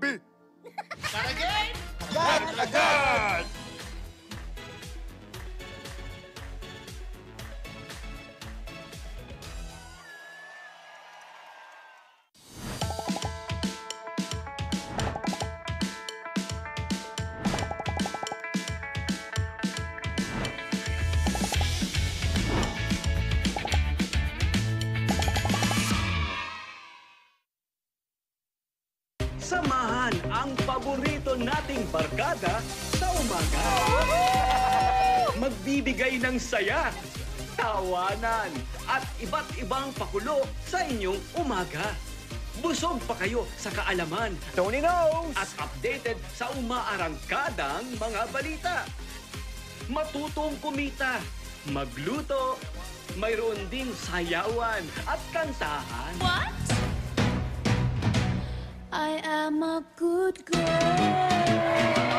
B. Not again? Inyong umaga. Busog pa kayo sa kaalaman. Tony knows! At updated sa umaarangkadang mga balita. Matutong kumita, magluto, mayroon ding sayawan at kantahan. What? I am a good girl.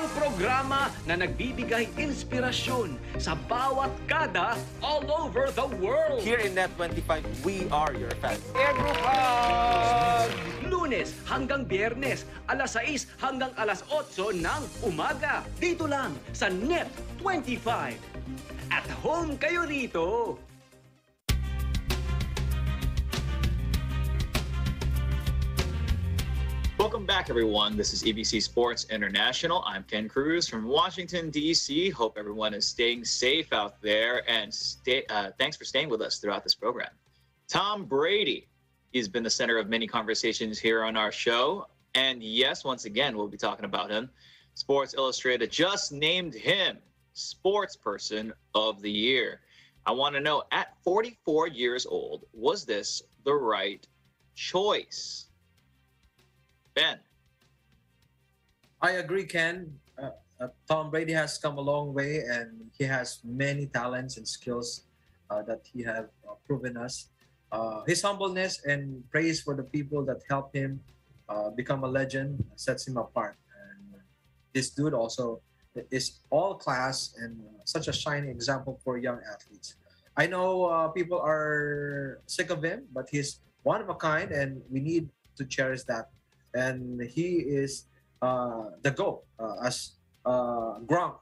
Ang programa na nagbibigay inspirasyon sa bawat kada all over the world. Here in Net25, we are your fans. Group Lunes hanggang Biyernes, alas 6 hanggang alas 8 ng umaga. Dito lang sa Net25. At home kayo rito. Welcome back, everyone. This is EBC Sports International. I'm Ken Cruz from Washington, D.C. Hope everyone is staying safe out there, and stay, uh, thanks for staying with us throughout this program. Tom Brady, he's been the center of many conversations here on our show, and yes, once again, we'll be talking about him. Sports Illustrated just named him Sports Person of the Year. I want to know, at 44 years old, was this the right choice? Ben. I agree, Ken. Uh, uh, Tom Brady has come a long way, and he has many talents and skills uh, that he have uh, proven us. Uh, his humbleness and praise for the people that helped him uh, become a legend sets him apart. And this dude also is all class and such a shining example for young athletes. I know people are sick of him, but he's one of a kind, and we need to cherish that. And he is uh, the GOAT, uh, as uh, Gronk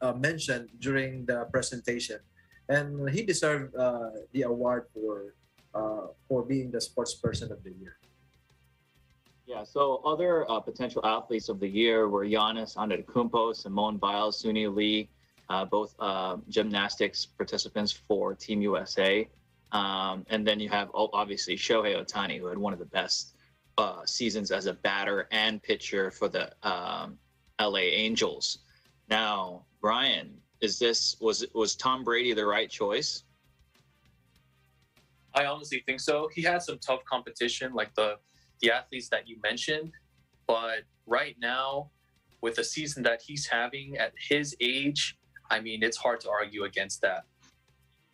uh, mentioned during the presentation. And he deserved uh, the award for uh, for being the sports person of the year. Yeah, so other potential athletes of the year were Giannis Antetokounmpo, Simone Biles, Suni Lee, both gymnastics participants for Team USA. Um, and then you have obviously Shohei Ohtani, who had one of the best uh, seasons as a batter and pitcher for the um, LA Angels. Now, Brian, is this was was Tom Brady the right choice? I honestly think so. He had some tough competition, like the the athletes that you mentioned, but right now, with the season that he's having at his age, I mean, it's hard to argue against that.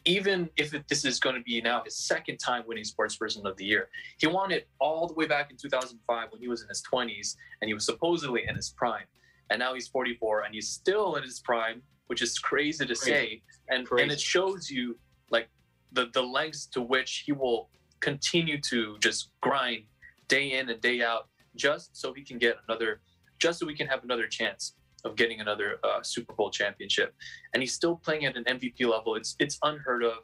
Even if it, this is going to be now his second time winning Sports Person of the Year, he won it all the way back in 2005 when he was in his 20s and he was supposedly in his prime. And now he's 44 and he's still in his prime, which is crazy to say. And and it shows you like the the lengths to which he will continue to just grind day in and day out, just so he can get another, just so we can have another chance of getting another uh, Super Bowl championship. And he's still playing at an MVP level. It's it's unheard of.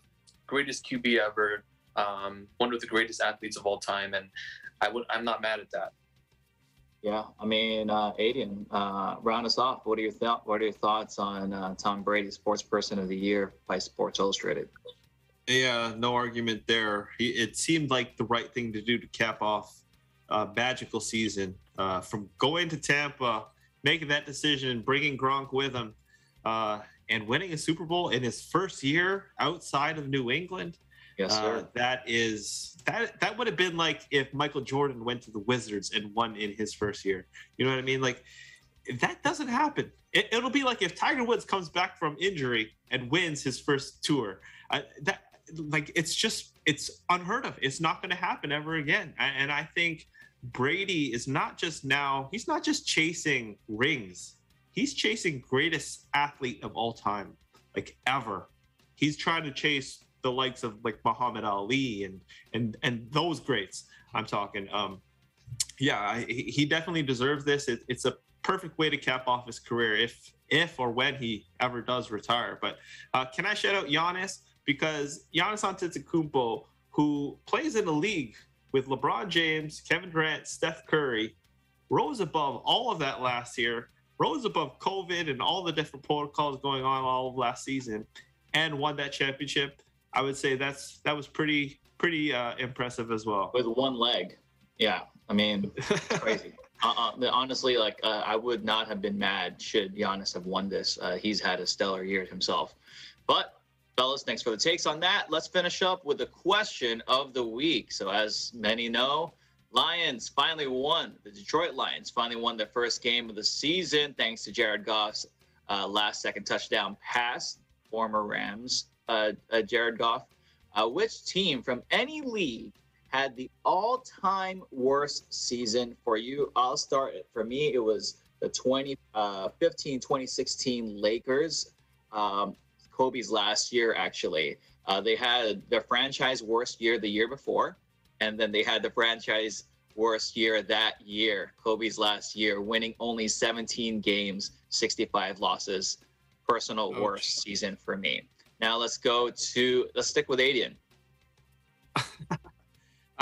Greatest QB ever. Um, one of the greatest athletes of all time, and I would I'm not mad at that. Yeah, I mean, uh, Aiden, uh, round us off. What are your th- What are your thoughts on uh, Tom Brady, Sports Person of the Year by Sports Illustrated? Yeah, no argument there. He, it seemed like the right thing to do to cap off a magical season uh, from going to Tampa, making that decision, bringing Gronk with him, uh, and winning a Super Bowl in his first year outside of New England. Yes, Uh, sir. that is that that would have been like if Michael Jordan went to the Wizards and won in his first year. You know what I mean? Like that doesn't happen. It, it'll be like if Tiger Woods comes back from injury and wins his first tour. Uh, that like it's just it's unheard of. It's not going to happen ever again. A- And I think Brady is not just now. He's not just chasing rings. He's chasing greatest athlete of all time, like ever. He's trying to chase the likes of like Muhammad Ali and and and those greats. I'm talking. Um, yeah, he definitely deserves this. It, it's a perfect way to cap off his career if if or when he ever does retire. But uh, can I shout out Giannis because Giannis Antetokounmpo, who plays in a league with LeBron James, Kevin Durant, Steph Curry, rose above all of that last year, rose above COVID and all the different protocols going on all of last season, and won that championship. I would say that's that was pretty pretty uh, impressive as well. With one leg. Yeah, I mean, (laughs) crazy. Uh, uh, honestly, like uh, I would not have been mad should Giannis have won this. Uh, he's had a stellar year himself. But fellas, thanks for the takes on that. Let's finish up with the question of the week. So, as many know, Lions finally won. The Detroit Lions finally won their first game of the season thanks to Jared Goff's uh, last-second touchdown pass. Former Rams, uh, uh, Jared Goff. Uh, which team from any league had the all-time worst season for you? I'll start. For me, it was the 2015 2016 Lakers. Um, Kobe's last year, actually. Uh, they had their franchise worst year the year before, and then they had the franchise worst year that year, Kobe's last year, winning only 17 games, 65 losses. Personal worst season for me. Now let's go to let's stick with Adian. (laughs)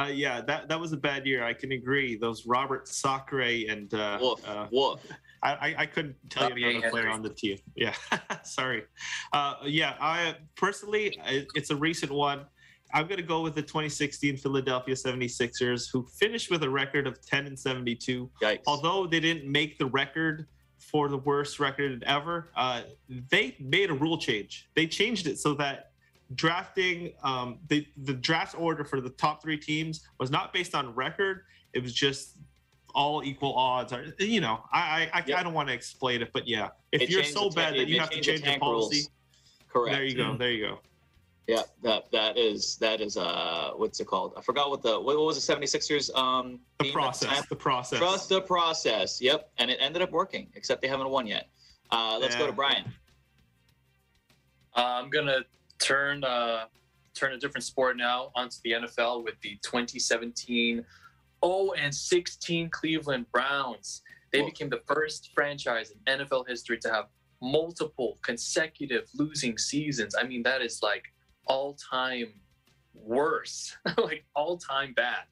Uh, yeah, that that was a bad year. I can agree. Those Robert Sacre and uh, Wolf, uh, Wolf. I, I, couldn't tell you another player on the team. (laughs) Yeah, (laughs) sorry. Uh, yeah, I personally, it's a recent one. I'm going to go with the 2016 Philadelphia 76ers, who finished with a record of 10 and 72. Yikes. Although they didn't make the record for the worst record ever, uh, they made a rule change. They changed it so that drafting um, the the draft order for the top three teams was not based on record. It was just all equal odds. Or you know, I I, I, I don't want to explain it, but yeah, if They you're so the bad that you have to changed the change your policy, rules. Correct. there you go, there you go. Yeah, that that is that is uh what's it called? I forgot what the what, what was the 76ers um The process, time? the process. Trust the process. Yep, and it ended up working, except they haven't won yet. Uh, let's go to Brian. Uh, I'm gonna turn uh, turn a different sport now onto the NFL with the 2017 0 and 16 Cleveland Browns. They became the first franchise in NFL history to have multiple consecutive losing seasons. I mean, that is like all time worse, (laughs) like all time bad.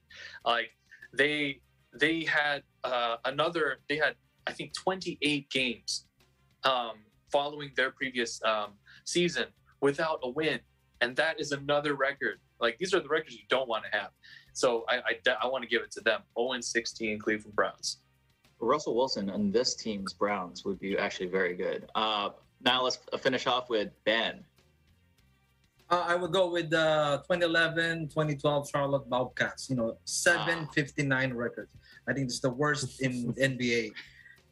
Like they they had uh, another they had I think 28 games um, following their previous um, season without a win, and that is another record. Like these are the records you don't want to have. So I I, I want to give it to them. 0 and 16 Cleveland Browns. Russell Wilson and this team's Browns would be actually very good. Uh, now let's finish off with Ben. Uh, I would go with the 2011, 2012 Charlotte Bobcats. You know, 759 record. I think it's the worst in (laughs) NBA.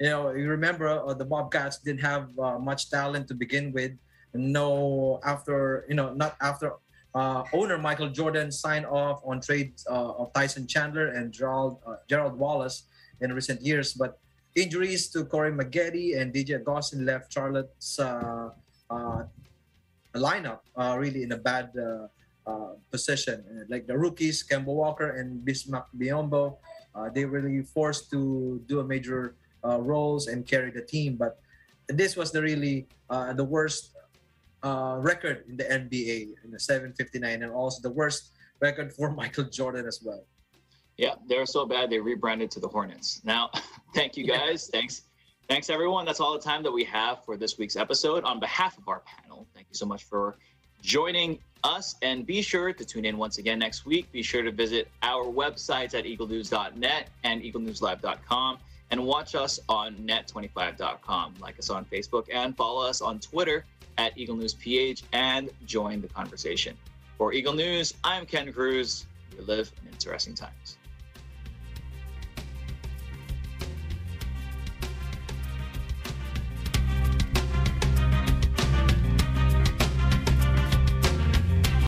You know, you remember uh, the Bobcats didn't have uh, much talent to begin with. No, after you know, not after uh, owner Michael Jordan signed off on trades uh, of Tyson Chandler and Gerald uh, Gerald Wallace in recent years, but injuries to Corey Maggette and DJ Augustin left Charlotte's uh, uh, lineup uh, really in a bad position. Like the rookies, Kemba Walker and Bismack Biyombo, they were really forced to do a major roles and carry the team. But this was the really the worst uh, record in the NBA in the 759, and also the worst record for (laughs) Michael Jordan as well. Yeah, they're so bad they rebranded to the Hornets. Now, (laughs) thank you guys. Thanks. Thanks everyone. That's all the time that we have for this week's episode. On behalf of our panel, thank you so much for joining us and be sure to tune in once again next week. Be sure to visit our websites at eaglenews.net and eaglenewslive.com and watch us on net25.com. Like us on Facebook and follow us on Twitter at Eagle News PH and join the conversation. For Eagle News, I'm Ken Cruz. We live in interesting times.